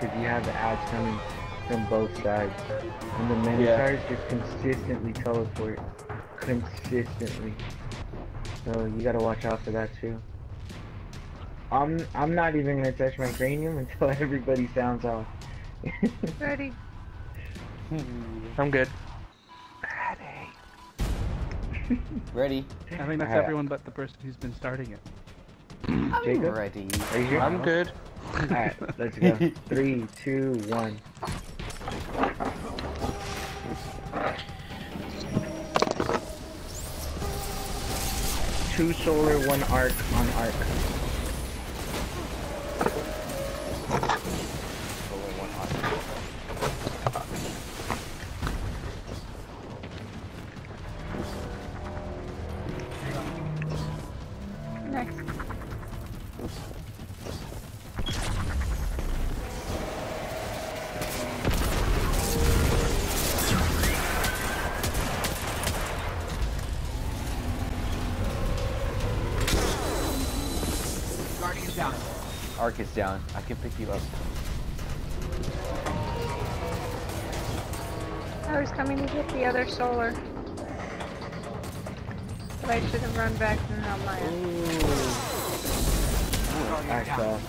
because you have the ads coming from both sides. And the Minotaurs just consistently teleport. Consistently. So you gotta watch out for that too. I'm I'm not even gonna touch my cranium until everybody sounds off. Ready. I'm good. Ready? Ready. I think that's Alright. everyone but the person who's been starting it. I'm Jacob? ready. Are you sure? I'm good. Alright, let's go. Three, two, one. Two solar, one arc on arc. Arc is down. I can pick you up. I was coming to get the other solar. But I should have run back and not my end. I saw.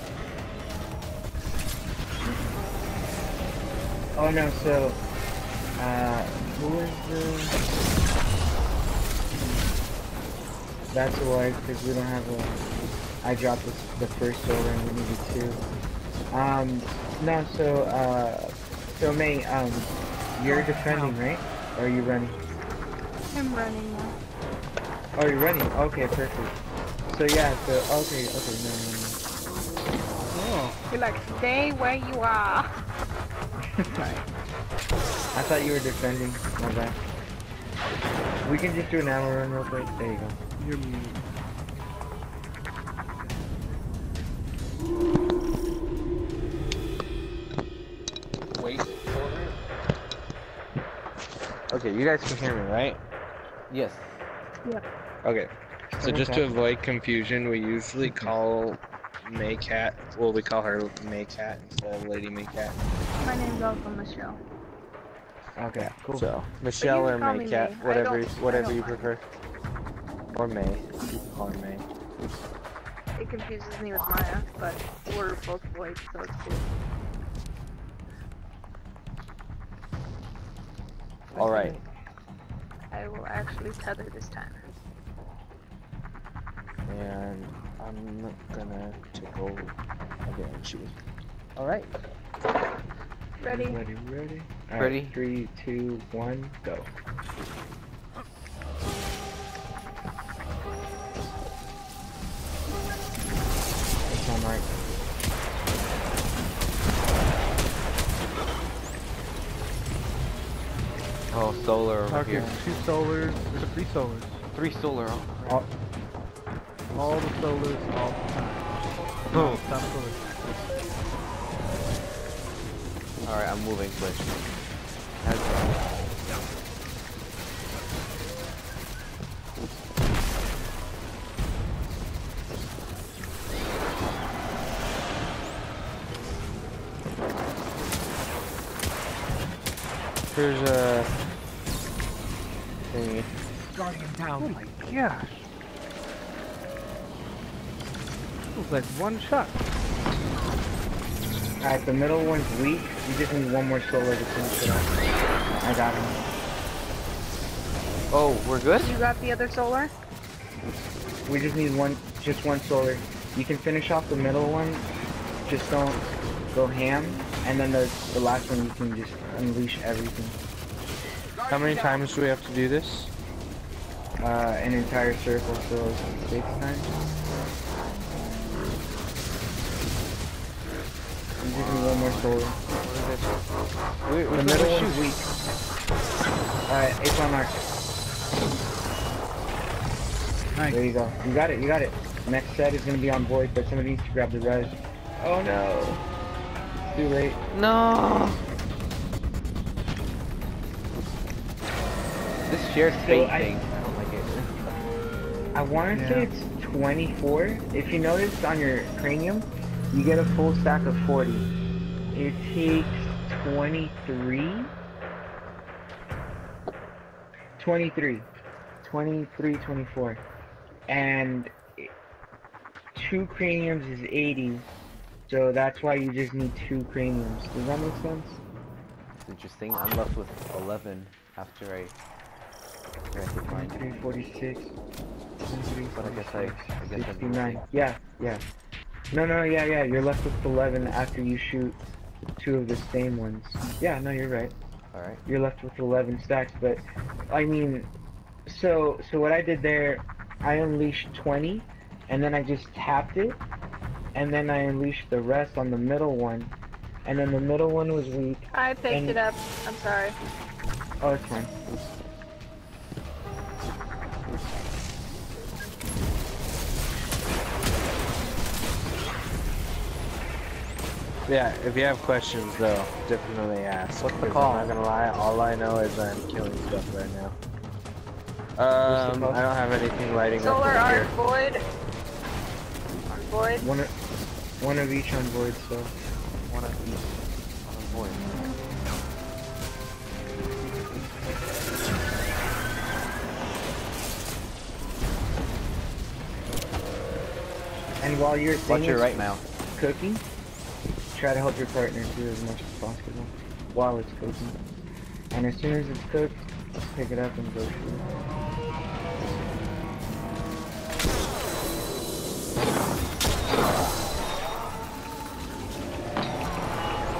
Oh no, so, uh, who is the... That's why, because we don't have a... I dropped this, the first solar and we needed two. Um, no, so, uh, so May, um, you're defending, right? Or are you running? I'm running now. Oh, you're running? Okay, perfect. So yeah, so, okay, okay, no, no, no. Oh, You're like, stay where you are. I thought you were defending. My bad. We can just do an ammo run real quick. There you go. you're mute. Okay, you guys can hear me, right? Yes. Yeah. Okay. So just to avoid confusion, we usually call Maycat. Well, we call her Maycat instead of Lady Maycat. My name's also Michelle. Okay, cool. So Michelle can or call me Maycat, May. I whatever, whatever don't you mind. prefer. Or May. You can call her May. It confuses me with Maya, but we're both white, so it's cool. All right. I will actually tether this time. And I'm not gonna tickle advantage you. All right. Ready? Ready, ready. Alright, Ready. Three, two, one, go. It's on right. Oh, solar over Okay, here. two solars, there's three solars. Three solar. Oh, Oh, All the solars, all the time. Boom. Stop solar. All right, I'm moving, but Here's a thingy. Oh my gosh. It was like one shot. Alright, the middle one's weak. You just need one more solar to finish it off. I got him. oh, we're good. You got the other solar? We just need one, just one solar. You can finish off the middle one. Just don't go ham. And then the, the last one you can just unleash everything. How many times do we have to do this? Uh, an entire circle, so six times. You just need one more solar. We, The middle can one's weak. Alright, it's on arc. Nice. There you go. You got it, you got it. Next set is gonna be on void, but somebody needs to grab the res. Oh no. It's too late. No. This shared So fate I- thing. I don't like it. I wanna say it's 24. If you notice on your cranium, you get a full stack of 40. It takes 23? 23. 23, 24. And it- two craniums is 80. So that's why you just need two craniums. Does that make sense? It's interesting. I'm left with 11 after I, after I hit mine. 23, 46. 23, But I guess I- I guess 69. Yeah, yeah. No, no, yeah, yeah. You're left with 11 after you shoot two of the same ones. Yeah, no, you're right. Alright. You're left with 11 stacks, but I mean, so so what I did there, I unleashed 20, and then I just tapped it, and then I unleashed the rest on the middle one, and then the middle one was weak. I picked And- it up. I'm sorry. Oh, it's fine. Yeah, if you have questions though, definitely ask. What's the call? I'm not gonna lie, all I know is I'm killing stuff right now. Um. I don't have anything lighting Solar up over Arc here. Void. On Void. One of, one of each on void, so. One of each. on void. And while your thing Watch your right now. cooking, try to help your partner too as much as possible while it's cooking. And as soon as it's cooked, pick it up and go shoot.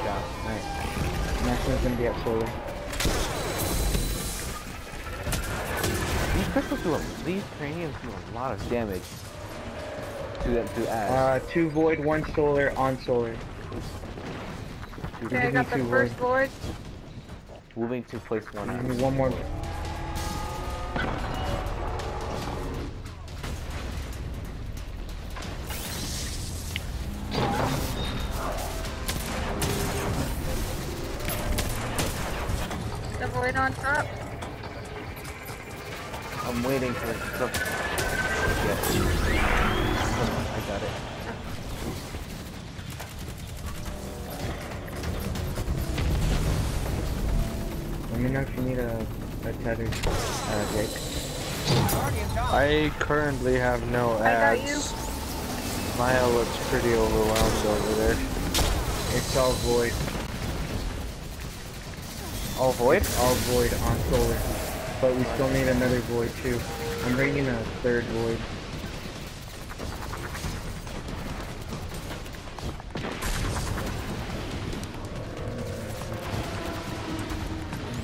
Down. Nice. Next one's gonna be at solar. These crystals do a, these craniums do a lot of damage to them to add. Uh, two void, one solar, on solar. Okay, I got me the two first Void. Moving to place one Give out. me one more. The Void on top. I'm waiting for some. I currently have no I got you. ads. Maya looks pretty overwhelmed over there. It's all void. All void? All void on solar. But we still need another void too. I'm bringing a third void.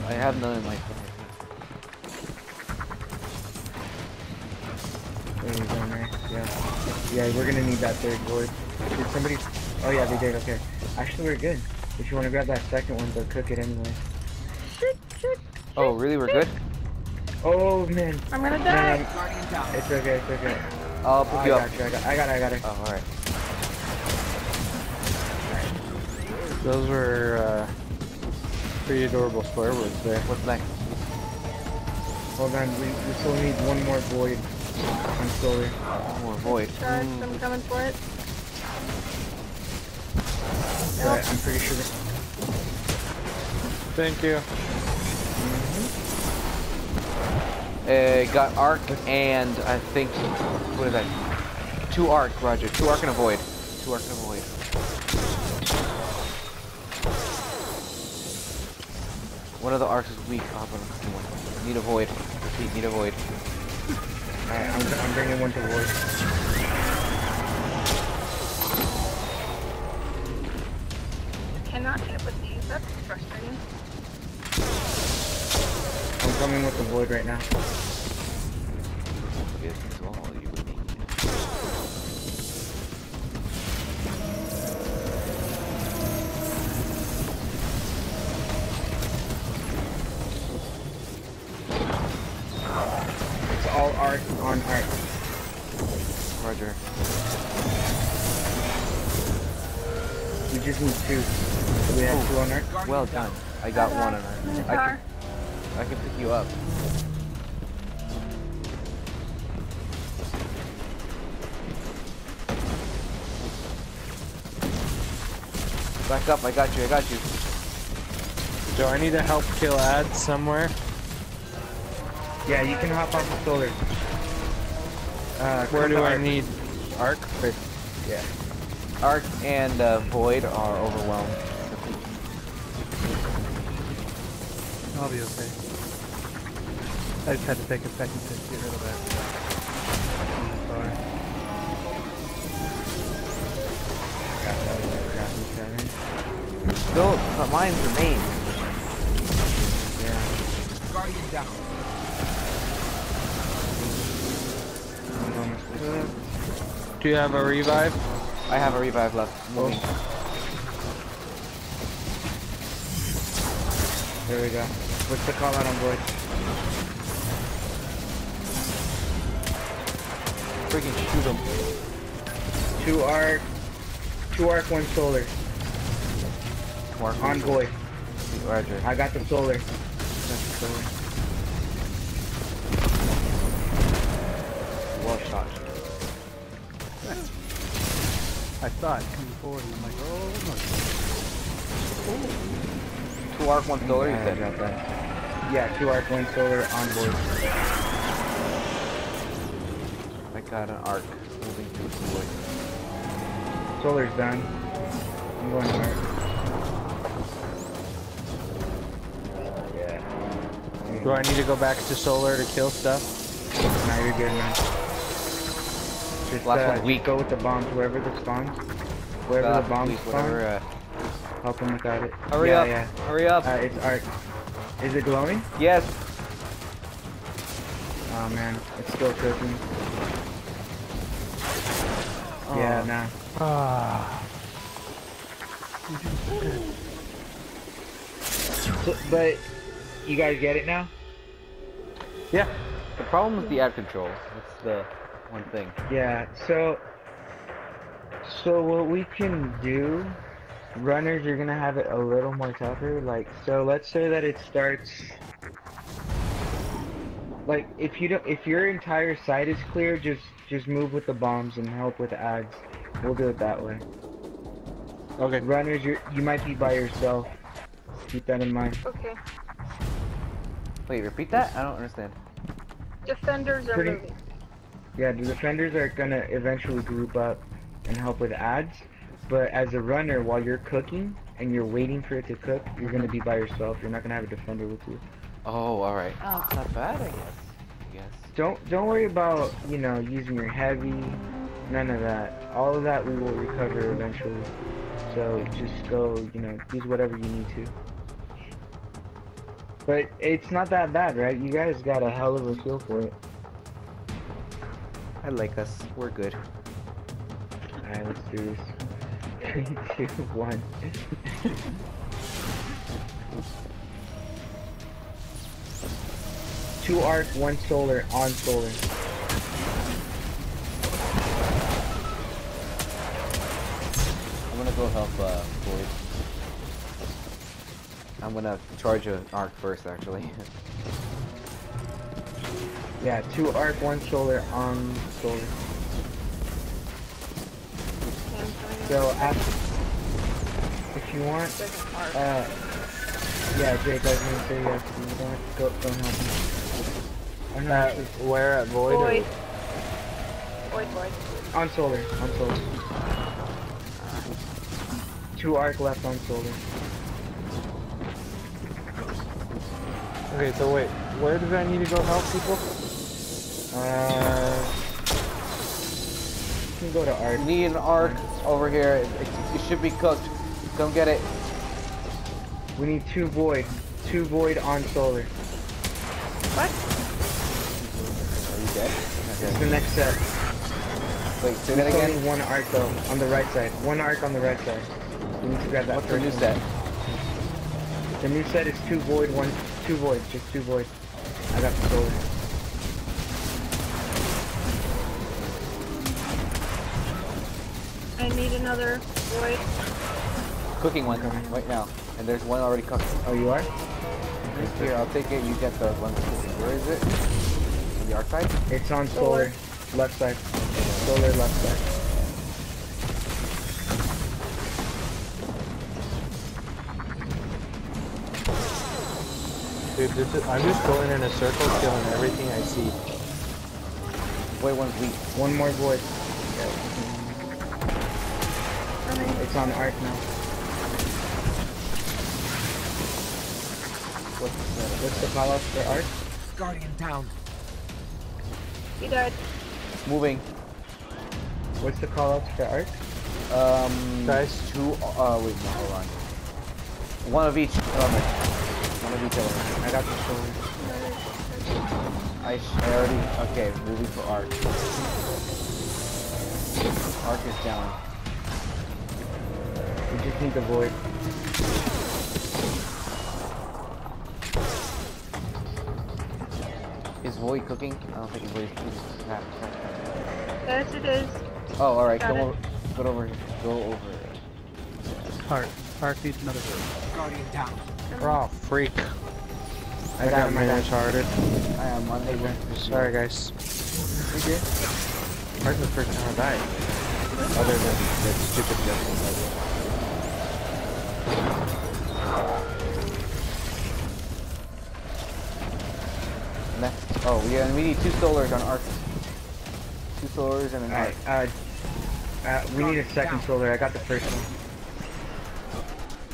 I have none in my. There Yeah, we're gonna need that third void. Did somebody? Oh yeah, they did. Okay. Actually, we're good. If you want to grab that second one, they'll cook it anyway. Shit, shit. Oh, really? We're good? Oh man. I'm gonna die. no, It's okay. It's okay. I'll pick I you up. got you. I got. I got. it, I got it. Oh, alright. Those were uh, pretty adorable square words there. What's next? Hold on. We, we still need one more void on solar. More void. Guys, Mm, I'm coming for it. But I'm pretty sure. Thank you. Uh, got arc and I think what is that? Two arc, Roger. Two arc and a void. Two arc and a void. One of the arcs is weak. Oh, but I'm one. Need a void. Repeat, need a void. Alright, I'm, I'm bringing one to void. Cannot hit with these. That's frustrating. I'm coming with the void right now. This is all all arc on arc. Roger. We just need two. So we have two on arc. Well done. I got one on In the arc. I can, I can pick you up. Back up, I got you, I got you. Do I need to help kill ads somewhere? Yeah, you can hop off the solar. Uh, Where do I need arc? Yeah. Arc and uh, Void are overwhelmed. I'll be okay. I just had to take a second to get rid of that. Sorry. Got that other crappy pattern. Still, the mines remain. Yeah. Guardian down. I'm almost there. Do you have a revive? I have a revive left. Oh. Moving. There we go. What's the call out on void? Freaking shoot him. Two arc, two arc, one solar. Void. Roger. I got the solar. Got the solar. Well shot. I saw it coming forward and I'm like, oh Two arc, one solar, you Yeah, said. got that. Yeah, two arc, one solar on void. I got an arc. Moving to the Void. Solar's done. I'm going to arc. Yeah. Do I need to go back to solar to kill stuff? Nah, you're good, man. Just, Last uh, one's weak. go with the bombs wherever the spawns. Wherever Uh, the bombs please, spawn, whatever, uh, help them without it. hurry yeah, up! Yeah. Hurry up! Uh, it's arc. Is it glowing? yes! Oh man, it's still cooking. Yeah, Oh. nah. Ah. So, but you guys get it now? Yeah. The problem is the ad control. It's the one thing. Yeah. So, so what we can do, runners you're gonna have it a little more tougher. Like, so let's say that it starts. Like, if you don't, if your entire site is clear, just just move with the bombs and help with ads. We'll do it that way. Okay. Runners, you you might be by yourself. Keep that in mind. Okay. Wait, repeat that? I don't understand. Defenders are Pretty- moving. Yeah, the defenders are gonna eventually group up and help with ads, but as a runner, while you're cooking and you're waiting for it to cook, you're gonna be by yourself. You're not gonna have a defender with you. Oh, alright. Oh, it's not bad, I guess. I guess. Don't don't worry about you know using your heavy, none of that. All of that we will recover eventually. So just go, you know, use whatever you need to. But it's not that bad, right? You guys got a hell of a feel for it. I like us. We're good. Alright, let's do this. Three, two, one. Two arc, one solar, on solar. I'm gonna go help uh, Void. I'm gonna charge an arc first, actually. Yeah, two arc, one solar, on solar. So after, if you want, uh, yeah, Jake, I was gonna say yes. You don't have to go, don't help me. I'm not At, where at Void? or- Void. Void, void. on solar, on solar. Two arc left on solar. Okay, so wait, where does I need to go help people? Uh, you can go to arc. We need an arc over here. It, it, it should be cooked. Come get it. We need two void, two void on solar. What? Are you dead? It's the next set. Wait, say There's that only again. one arc though, on the right side. One arc on the right side. We need to grab that What's the first new one. set? The new set is two void, one, two void, just two void. I got the solar. another void. Cooking one right now, and there's one already cooked. Oh, you are? Here, I'll take it. You get the one. Where is it? On the arc side? It's on solar. solar. Left side. Solar left side. Dude, is, I'm just going in a circle, killing everything I see. Wait, one's weak. One more void. Coming. It's on arc now. What's the What's the call out for arc? Guardian down. He died. Moving. What's the call out for arc? Um, Guys. two. Uh, wait, no, hold on. One of each element. One of each element. I got the solar. I, I already. Okay, moving for arc. Arc is down. We just need the void. Is void cooking? I don't think void is cooking. Yes, it is. Oh, all right. Got Go it. over. Go over. Go over. Park. Arc needs another void. Guardian down. Oh, freak. I got my minutes harder. I am unable. to Sorry, guys. Mark the first time I died. Other than the stupid justice I did. Next. Oh, yeah. and We need two solars on arc. Two solars and an arc. Alright, uh, uh, we need a second solar. I got the first one.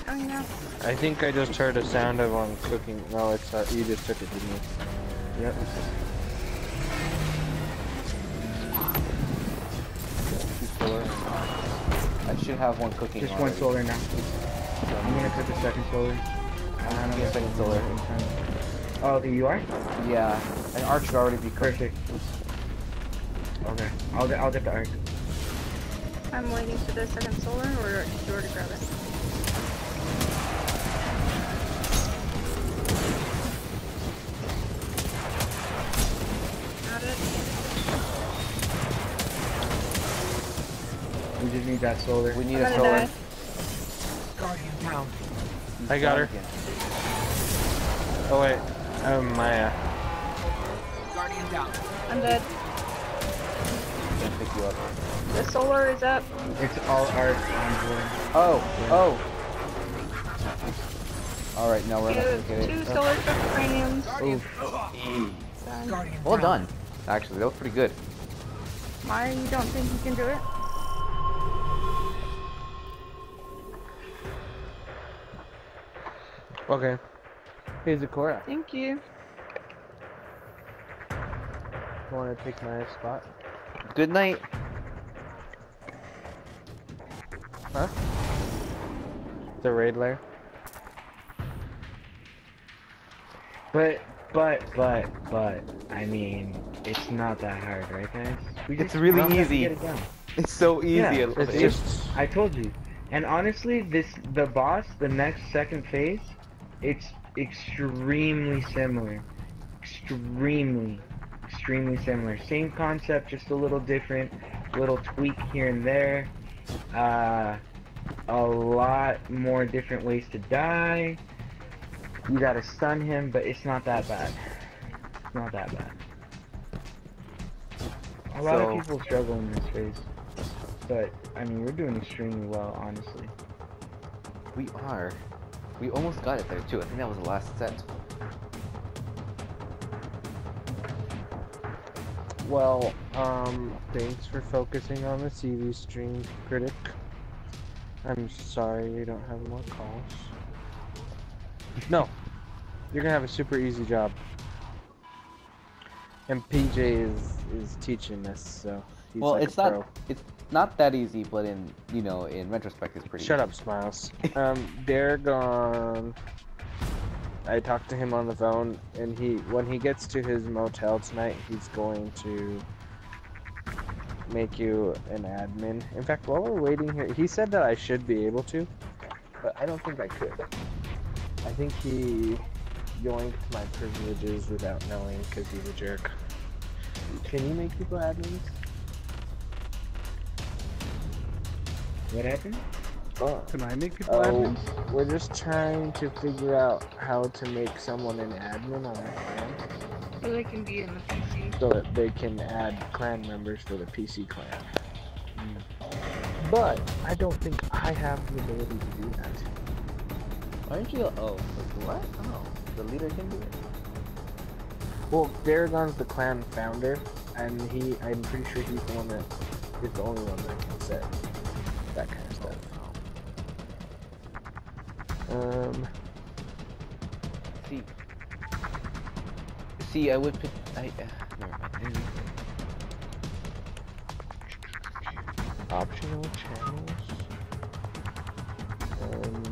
Coming now. I think I just heard a sound of one cooking. No, it's uh, you just took it, didn't you? Yep. Two solar. and an arc. I should have one cooking. Just one solar now. I'm gonna cook the second solar. I'm gonna get a second solar. Oh, the you are? Yeah, an arc should already be cooked. Perfect. Okay, I'll get, I'll get the arc. I'm waiting for the second solar, or did you already grab it? Got it. We just need that solar. We need a solar. die. Guardian down. I got her. Again. Oh wait, um, Maya. Guardian down. I'm dead. Can't pick you up. The solar is up. It's all arc on void. Oh, oh. All right, now we're You gonna have get two solar craniums. Oof. Guardian Well down. done. Actually, that was pretty good. Why you don't think you can do it? Okay. Here's Hey, Zakora, Thank you. you want to take my spot? Good night. Huh? The raid lair? But, but, but, but, I mean, it's not that hard, right, guys? We It's really all have to easy. it. It's so easy. Yeah, I It's just I told you. And honestly, this the boss, the next second phase, it's extremely similar. Extremely, extremely similar. Same concept, just a little different, little tweak here and there. Uh, a lot more different ways to die. You gotta stun him, but it's not that bad. It's not that bad. A lot So- of people struggle in this phase. But, I mean, we're doing extremely well, honestly. We are. We almost got it there too. I think that was the last set. Well, um, thanks for focusing on the CV stream, critic. I'm sorry we don't have more calls. No, you're gonna have a super easy job. And PJ is is teaching us, so he's well, like it's a not. pro. It's not that easy, but in you know, in retrospect, it's pretty. Shut easy. up, Smiles. um, Daragon. I talked to him on the phone, and he, when he gets to his motel tonight, he's going to make you an admin. In fact, while we're waiting here, he said that I should be able to, but I don't think I could. I think he yoinked my privileges without knowing because he's a jerk. Can you make people admins? What happened? Oh. Can I make people oh, admins? We're just trying to figure out how to make someone an admin on the clan. So they can be in the PC. So that they can add clan members for the PC clan. Mm. But I don't think I have the ability to do that. Aren't you? Oh, like what? Oh, the leader can do it. Well, Daragon's the clan founder, and he—I'm pretty sure he's the one that is the only one that can set. Um, see, see, I would pick. I uh, never mind. Optional channels. Um,